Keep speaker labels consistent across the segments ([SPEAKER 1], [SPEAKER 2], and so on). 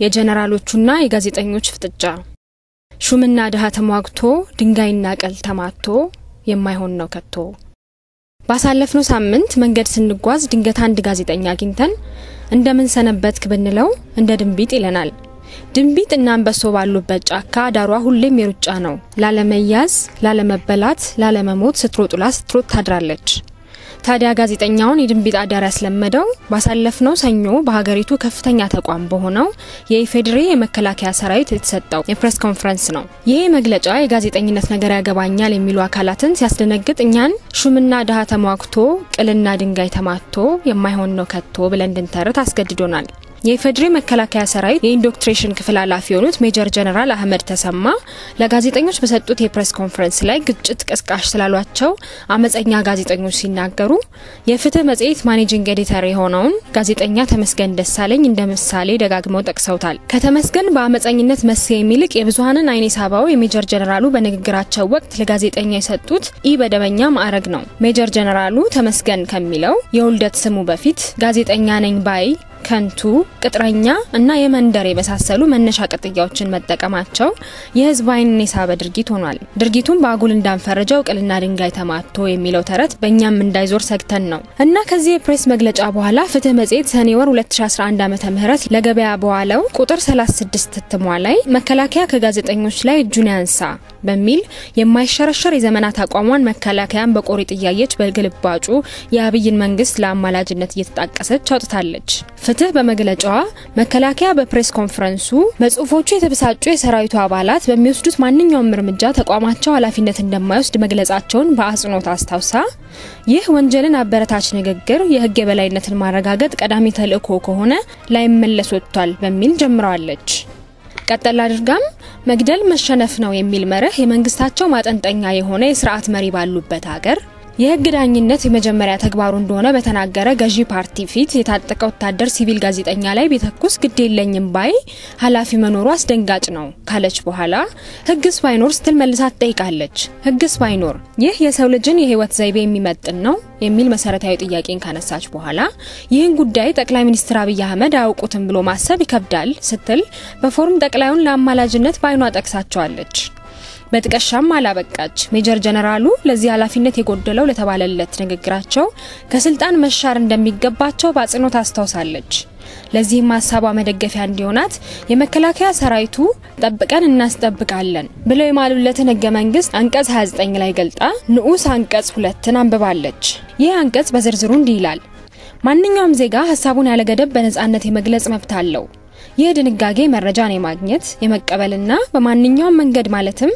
[SPEAKER 1] የጀነራሎቹና የጋዜጠኞች ፍጥጫ ሹምና ድሀ ተሟግቶ ድንጋይና ቀል ተማቶ የማይሆን ነው ከቶ። ባሳለፍነው ሳምንት መንገድ ስንጓዝ ድንገት አንድ ጋዜጠኛ አግኝተን እንደምን ሰነበትክ ብንለው እንደ ድንቢጥ ይለናል። ድንቢጥ እና አንበሶ ባሉበት ጫካ ዳሯ ሁሌም የሩጫ ነው። ላለመያዝ፣ ላለመበላት፣ ላለመሞት ስትሮጡላ ስትሮጥ ታድራለች። ታዲያ ጋዜጠኛውን የድንቢጥ አዳር ያስለመደው ባሳለፍነው ሰኞ በሀገሪቱ ከፍተኛ ተቋም በሆነው የኢፌዴሪ የመከላከያ ሰራዊት የተሰጠው የ press conference ነው። ይህ መግለጫ የጋዜጠኝነት ነገር ያገባኛል የሚሉ አካላትን ሲያስደነግጥ እኛን ሹምና ድሀ ተሟግቶ ቅልና ድንጋይ ተማቶ የማይሆን ነው ከቶ ብለን እንድንተርት አስገድዶናል። የኢፌዴሪ መከላከያ ሰራዊት የ indoctrination ክፍል ኃላፊ የሆኑት ሜጀር ጀነራል አህመድ ተሰማ ለጋዜጠኞች በሰጡት የ press conference ላይ ግጭት ቀስቃሽ ስላሏቸው አመፀኛ ጋዜጠኞች ሲናገሩ የፍትህ መጽሔት managing editor የሆነውን ጋዜጠኛ ተመስገን ደሳለኝ እንደ ምሳሌ ደጋግመው ጠቅሰውታል። ከተመስገን በአመፀኝነት መሰየም ይልቅ የብዙሀንን አይን የሳበው የሜጀር ጀነራሉ በንግግራቸው ወቅት ለጋዜጠኛው የሰጡት ኢ መደበኛ ማዕረግ ነው። ሜጀር ጀነራሉ ተመስገን ከሚለው የውልደት ስሙ በፊት ጋዜጠኛ ነኝ ባይ ከንቱ፣ ቅጥረኛ እና የመንደር የመሳሰሉ መነሻ ቅጥያዎችን መጠቀማቸው የህዝብ ዓይንን የሳበ ድርጊት ሆኗል። ድርጊቱን በአጉል እንዳንፈረጀው ቅልና ድንጋይ ተማቶ የሚለው ተረት በእኛም እንዳይዞር ሰግተን ነው እና ከዚህ የፕሬስ መግለጫ በኋላ ፍትህ መጽሔት ሰኔ ወር 2011 ዓ ም ለገበያ በዋለው ቁጥር 36 እትሟ ላይ መከላከያ ከጋዜጠኞች ላይ እጁን ያንሳ በሚል የማይሸረሸር የዘመናት አቋሟን መከላከያን በቆሪጥ እያየች በግልባጩ የአብይን መንግስት ለአማላጅነት እየተጣቀሰች አውጥታለች። ፍትህ በመግለጫዋ መከላከያ በፕሬስ ኮንፈረንሱ በጽሁፎቹ የተበሳጩ የሰራዊቱ አባላት በሚወስዱት ማንኛውም እርምጃ ተቋማቸው ኃላፊነት እንደማይወስድ መግለጻቸውን በአጽንኦት አስታውሳ ይህ ወንጀልን አበረታች ንግግር የህግ የበላይነትን ማረጋገጥ ቀዳሚ ተልዕኮ ከሆነ ላይመለስ ወጥቷል በሚል ጀምረዋለች። ቀጠል አድርጋም መግደል መሸነፍ ነው የሚል መርህ የመንግስታቸው ማጠንጠኛ የሆነ የስርዓት መሪ ባሉበት ሀገር የህግ ዳኝነት የመጀመሪያ ተግባሩ እንደሆነ በተናገረ ገዢ ፓርቲ ፊት የታጠቀ ወታደር ሲቪል ጋዜጠኛ ላይ ቢተኩስ ግድ የለኝም ባይ ኃላፊ መኖሩ አስደንጋጭ ነው ካለች በኋላ ህግስ ባይኖር ስትል መልሳ ትጠይቃለች። ህግስ ባይኖር ይህ የሰው ልጅን የህይወት ዘይቤ የሚመጥን ነው የሚል መሰረታዊ ጥያቄን ካነሳች በኋላ ይህን ጉዳይ ጠቅላይ ሚኒስትር አብይ አህመድ አያውቁትም ብሎ ማሰብ ይከብዳል ስትል በፎርም ጠቅላዩን ለአማላጅነት በአይኗ ጠቅሳቸዋለች። በጥቀሻም አላበቃች። ሜጀር ጀነራሉ ለዚህ ኃላፊነት የጎደለው ለተባለለት ንግግራቸው ከስልጣን መሻር እንደሚገባቸው በአጽንኦት አስታውሳለች። ለዚህም ሀሳቧ መደገፊያ እንዲሆናት የመከላከያ ሰራዊቱ ጠብቀን እናስጠብቃለን ብለው የማሉለትን ህገ መንግስት አንቀጽ 29 ላይ ገልጣ ንዑስ አንቀጽ ሁለትን አንብባለች። ይህ አንቀጽ በዝርዝሩ እንዲህ ይላል። ማንኛውም ዜጋ ሀሳቡን ያለገደብ በነጻነት የመግለጽ መብት አለው። ይህ ድንጋጌ መረጃን የማግኘት የመቀበልና በማንኛውም መንገድ ማለትም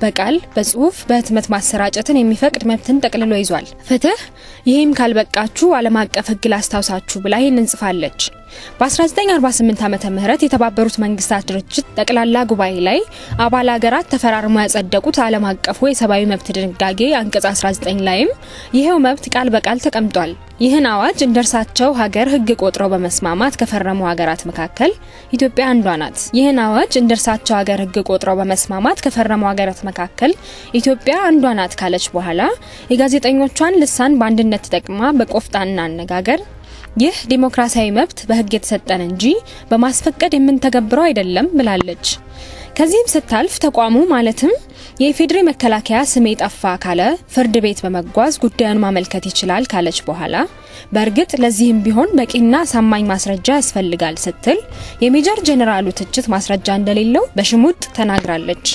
[SPEAKER 1] በቃል፣ በጽሁፍ፣ በህትመት ማሰራጨትን የሚፈቅድ መብትን ጠቅልሎ ይዟል። ፍትህ ይህም ካልበቃችሁ ዓለም አቀፍ ህግ ላስታውሳችሁ ብላ ይህን እንጽፋለች። በ1948 ዓመተ ምህረት የተባበሩት መንግስታት ድርጅት ጠቅላላ ጉባኤ ላይ አባል ሀገራት ተፈራርመው ያጸደቁት ዓለም አቀፉ የሰብአዊ መብት ድንጋጌ አንቀጽ 19 ላይም ይሄው መብት ቃል በቃል ተቀምጧል። ይህን አዋጅ እንደርሳቸው ሀገር ህግ ቆጥረው በመስማማት ከፈረሙ ሀገራት መካከል ኢትዮጵያ አንዷ ናት። ይህን አዋጅ እንደርሳቸው ሀገር ህግ ቆጥረው በመስማማት ከፈረሙ ሀገራት መካከል ኢትዮጵያ አንዷ ናት ካለች በኋላ የጋዜጠኞቿን ልሳን በአንድነት ተጠቅማ በቆፍጣና አነጋገር ይህ ዲሞክራሲያዊ መብት በህግ የተሰጠን እንጂ በማስፈቀድ የምንተገብረው አይደለም ብላለች። ከዚህም ስታልፍ ተቋሙ ማለትም የኢፌዴሪ መከላከያ ስሜ ጠፋ ካለ ፍርድ ቤት በመጓዝ ጉዳዩን ማመልከት ይችላል ካለች በኋላ በእርግጥ ለዚህም ቢሆን በቂና አሳማኝ ማስረጃ ያስፈልጋል ስትል የሜጀር ጀኔራሉ ትችት ማስረጃ እንደሌለው በሽሙጥ ተናግራለች።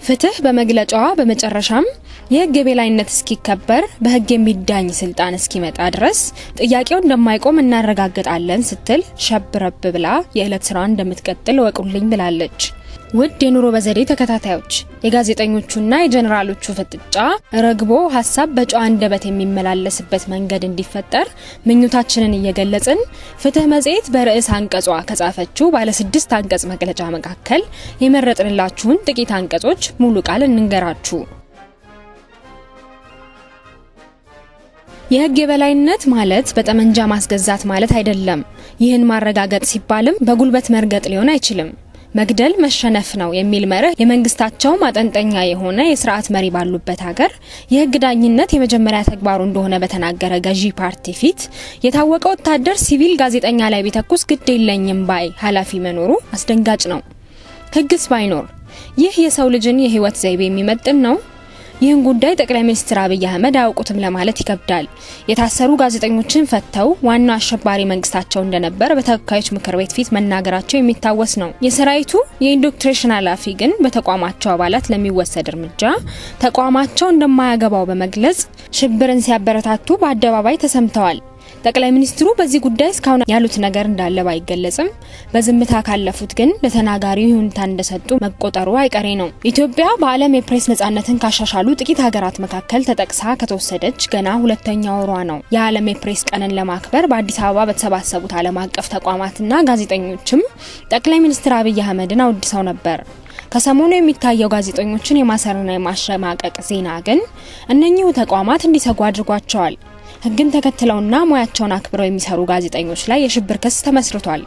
[SPEAKER 1] ፍትህ በመግለጫዋ በመጨረሻም የህግ የበላይነት እስኪከበር በህግ የሚዳኝ ስልጣን እስኪመጣ ድረስ ጥያቄው እንደማይቆም እናረጋግጣለን ስትል ሸብረብ ብላ የዕለት ስራዋን እንደምትቀጥል ወቁልኝ ብላለች። ውድ የኑሮ በዘዴ ተከታታዮች የጋዜጠኞቹና የጀኔራሎቹ ፍጥጫ ረግቦ ሀሳብ በጨዋ አንደበት የሚመላለስበት መንገድ እንዲፈጠር ምኞታችንን እየገለጽን ፍትህ መጽሔት በርዕስ አንቀጿ ከጻፈችው ባለ ስድስት አንቀጽ መግለጫ መካከል የመረጥንላችሁን ጥቂት አንቀጾች ሙሉ ቃል እንንገራችሁ። የህግ የበላይነት ማለት በጠመንጃ ማስገዛት ማለት አይደለም። ይህን ማረጋገጥ ሲባልም በጉልበት መርገጥ ሊሆን አይችልም። መግደል መሸነፍ ነው የሚል መርህ የመንግስታቸው ማጠንጠኛ የሆነ የስርዓት መሪ ባሉበት ሀገር የህግ ዳኝነት የመጀመሪያ ተግባሩ እንደሆነ በተናገረ ገዢ ፓርቲ ፊት የታጠቀ ወታደር ሲቪል ጋዜጠኛ ላይ ቢተኩስ ግድ የለኝም ባይ ኃላፊ መኖሩ አስደንጋጭ ነው። ህግስ ባይኖር ይህ የሰው ልጅን የህይወት ዘይቤ የሚመጥን ነው? ይህን ጉዳይ ጠቅላይ ሚኒስትር አብይ አህመድ አያውቁትም ለማለት ይከብዳል። የታሰሩ ጋዜጠኞችን ፈተው ዋናው አሸባሪ መንግስታቸው እንደነበር በተወካዮች ምክር ቤት ፊት መናገራቸው የሚታወስ ነው። የሰራዊቱ የ indoctrination ኃላፊ ግን በተቋማቸው አባላት ለሚወሰድ እርምጃ ተቋማቸው እንደማያገባው በመግለጽ ሽብርን ሲያበረታቱ በአደባባይ ተሰምተዋል። ጠቅላይ ሚኒስትሩ በዚህ ጉዳይ እስካሁን ያሉት ነገር እንዳለ ባይገለጽም በዝምታ ካለፉት ግን ለተናጋሪው ይሁንታ እንደሰጡ መቆጠሩ አይቀሬ ነው። ኢትዮጵያ በዓለም የፕሬስ ነጻነትን ካሻሻሉ ጥቂት ሀገራት መካከል ተጠቅሳ ከተወሰደች ገና ሁለተኛ ወሯ ነው። የዓለም የፕሬስ ቀንን ለማክበር በአዲስ አበባ በተሰባሰቡት ዓለም አቀፍ ተቋማትና ጋዜጠኞችም ጠቅላይ ሚኒስትር አብይ አህመድን አውድሰው ነበር። ከሰሞኑ የሚታየው ጋዜጠኞችን የማሰርና የማሸማቀቅ ዜና ግን እነኚሁ ተቋማት እንዲሰጉ አድርጓቸዋል። ሕግን ተከትለውና ሙያቸውን አክብረው የሚሰሩ ጋዜጠኞች ላይ የሽብር ክስ ተመስርቷል።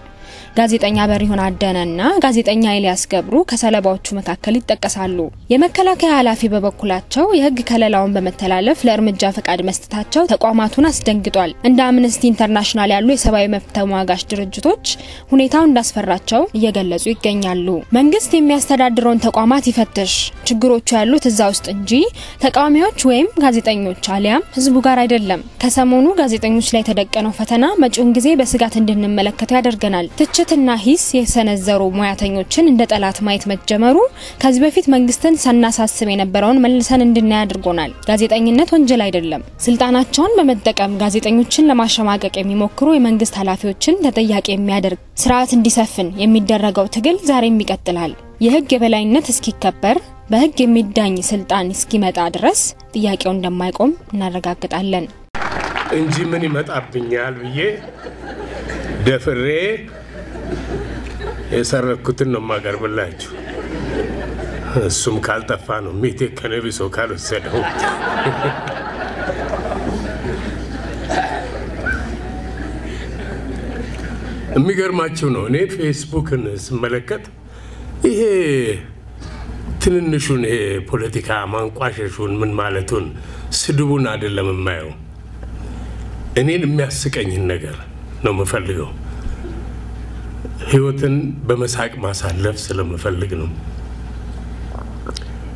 [SPEAKER 1] ጋዜጠኛ በሪሁን አዳነና ጋዜጠኛ ኤልያስ ገብሩ ከሰለባዎቹ መካከል ይጠቀሳሉ። የመከላከያ ኃላፊ በበኩላቸው የህግ ከለላውን በመተላለፍ ለእርምጃ ፈቃድ መስጠታቸው ተቋማቱን አስደንግጧል። እንደ አምነስቲ ኢንተርናሽናል ያሉ የሰብአዊ መብት ተሟጋች ድርጅቶች ሁኔታው እንዳስፈራቸው እየገለጹ ይገኛሉ። መንግስት የሚያስተዳድረውን ተቋማት ይፈትሽ፣ ችግሮቹ ያሉት እዛ ውስጥ እንጂ ተቃዋሚዎች ወይም ጋዜጠኞች አሊያም ህዝቡ ጋር አይደለም። ከሰሞኑ ጋዜጠኞች ላይ የተደቀነው ፈተና መጪውን ጊዜ በስጋት እንድንመለከተው ያደርገናል። ትችትና ሂስ የሰነዘሩ ሙያተኞችን እንደ ጠላት ማየት መጀመሩ ከዚህ በፊት መንግስትን ሳናሳስብ የነበረውን መልሰን እንድናይ አድርጎናል። ጋዜጠኝነት ወንጀል አይደለም። ስልጣናቸውን በመጠቀም ጋዜጠኞችን ለማሸማቀቅ የሚሞክሩ የመንግስት ኃላፊዎችን ተጠያቂ የሚያደርግ ስርዓት እንዲሰፍን የሚደረገው ትግል ዛሬም ይቀጥላል። የህግ የበላይነት እስኪከበር በህግ የሚዳኝ ስልጣን እስኪመጣ ድረስ ጥያቄው እንደማይቆም እናረጋግጣለን
[SPEAKER 2] እንጂ ምን ይመጣብኛል ብዬ ደፍሬ የሰረኩትን ነው የማቀርብላችሁ። እሱም ካልጠፋ ነው ሚቴ ከነቢሶ ካልወሰደው። የሚገርማችሁ ነው እኔ ፌስቡክን ስመለከት ይሄ ትንንሹን ይሄ ፖለቲካ ማንቋሸሹን ምን ማለቱን ስድቡን አይደለም የማየው እኔን የሚያስቀኝን ነገር ነው የምፈልገው። ህይወትን በመሳቅ ማሳለፍ ስለምፈልግ ነው።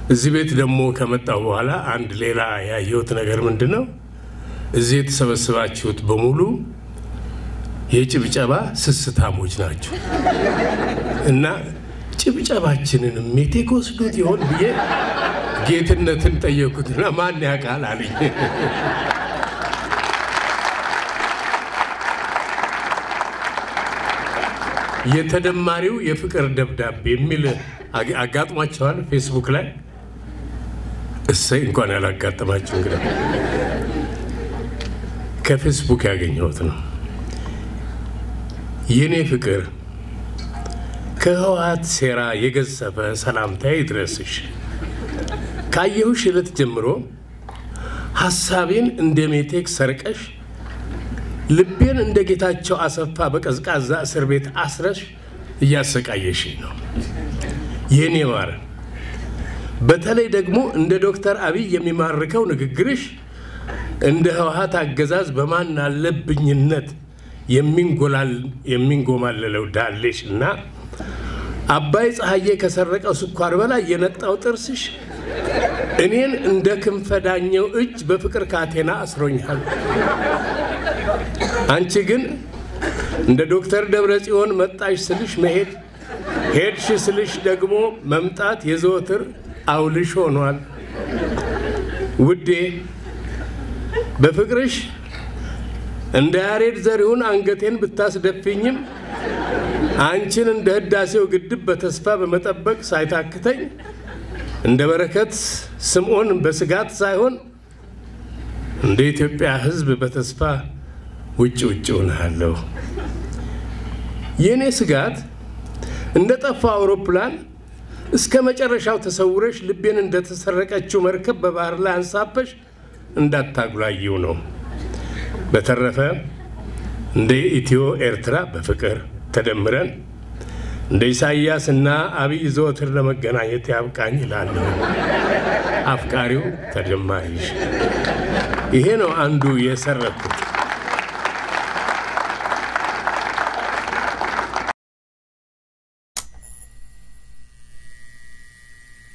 [SPEAKER 2] እዚህ ቤት ደግሞ ከመጣሁ በኋላ አንድ ሌላ ያየሁት ነገር ምንድን ነው? እዚህ የተሰበሰባችሁት በሙሉ የጭብጨባ ስስታሞች ናቸው እና ጭብጨባችንን ሜቴክ ወስዶት ይሆን ብዬ ጌትነትን ጠየኩትና ማን ያውቃል አለኝ። የተደማሪው የፍቅር ደብዳቤ የሚል አጋጥሟቸዋል ፌስቡክ ላይ። እሰይ እንኳን ያላጋጠማችሁ እንግዲህ ከፌስቡክ ያገኘሁት ነው። የኔ ፍቅር ከህወሓት ሴራ የገዘፈ ሰላምታ ይድረስሽ። ካየሁሽ ዕለት ጀምሮ ሐሳቤን እንደ ሜቴክ ሰርቀሽ ልቤን እንደ ጌታቸው አሰፋ በቀዝቃዛ እስር ቤት አስረሽ እያሰቃየሽኝ ነው የኔ ማር። በተለይ ደግሞ እንደ ዶክተር አብይ የሚማርከው ንግግርሽ እንደ ህወሓት አገዛዝ በማን አለብኝነት የሚንጎማለለው ዳሌሽ እና አባይ ፀሐዬ ከሰረቀው ስኳር በላይ የነጣው ጥርስሽ እኔን እንደ ክንፈዳኘው እጅ በፍቅር ካቴና አስሮኛል። አንቺ ግን እንደ ዶክተር ደብረ ጽዮን መጣሽ ስልሽ መሄድ፣ ሄድሽ ስልሽ ደግሞ መምጣት የዘወትር አውልሽ ሆኗል። ውዴ በፍቅርሽ እንደ ያሬድ ዘሪሁን አንገቴን ብታስደፍኝም አንቺን እንደ ህዳሴው ግድብ በተስፋ በመጠበቅ ሳይታክተኝ እንደ በረከት ስምዖን በስጋት ሳይሆን እንደ ኢትዮጵያ ሕዝብ በተስፋ ውጭ ውጭ ሆናለሁ። የእኔ ስጋት እንደ ጠፋ አውሮፕላን እስከ መጨረሻው ተሰውረሽ ልቤን እንደተሰረቀችው መርከብ በባህር ላይ አንሳፈሽ እንዳታጉላይው ነው። በተረፈ እንደ ኢትዮ ኤርትራ በፍቅር ተደምረን እንደ ኢሳይያስ እና አብይ ዘወትር ለመገናኘት ያብቃኝ ይላለሁ። አፍቃሪው ተጀማሪ ይሄ ነው አንዱ የሰረኩት